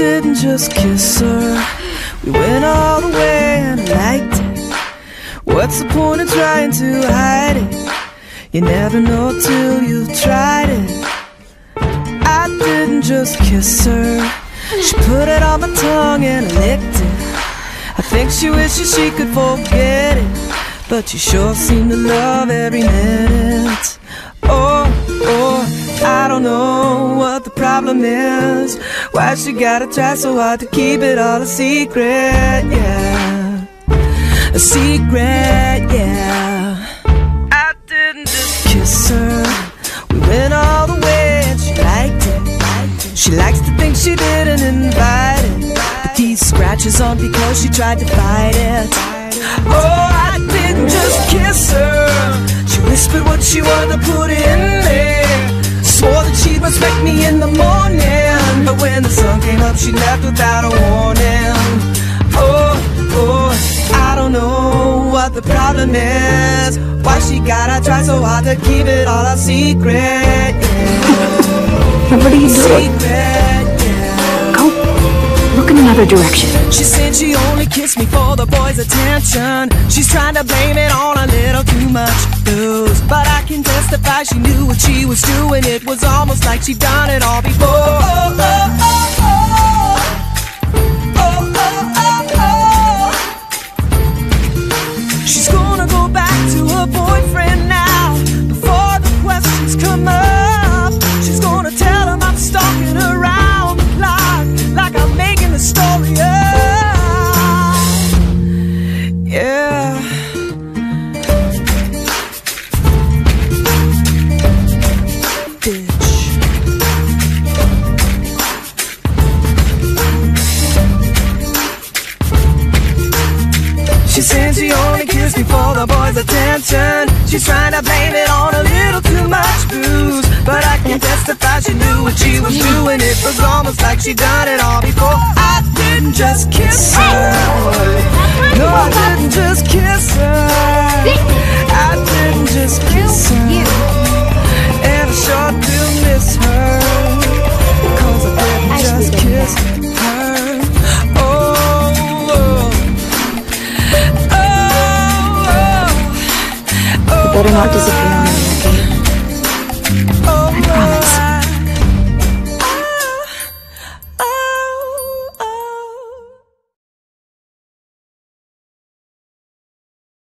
didn't just kiss her. We went all the way and liked it. What's the point of trying to hide it? You never know till you've tried it. I didn't just kiss her. She put it on my tongue and licked it. I think she wishes she could forget it. But she sure seemed to love every minute. Oh, oh, I don't know what the problem is. Why she gotta try so hard to keep it all a secret, yeah. A secret, yeah. I didn't just kiss her. We went all the way and she liked it. She likes to think she didn't invite it. But these scratches on because she tried to fight it. Oh, I didn't just kiss her. She whispered what she wanted to put in respect me in the morning. But when the sun came up, she left without a warning. Oh, oh, I don't know what the problem is. Why she gotta try so hard to keep it all a secret. Yeah. What are you doing? Secret, another direction. She said she only kissed me for the boys' attention. She's trying to blame it on a little too much booze. But I can testify she knew what she was doing. It was almost like she'd done it all before. She said she only kissed me for the boys' attention. She's trying to blame it on a little too much booze. But I can testify she knew what she was doing. It was almost like she'd done it all before. I didn't just kiss her. No, I didn't just kiss better not disappear.